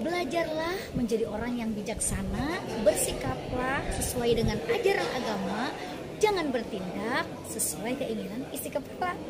Belajarlah menjadi orang yang bijaksana, bersikaplah sesuai dengan ajaran agama, jangan bertindak sesuai keinginan isi kepala.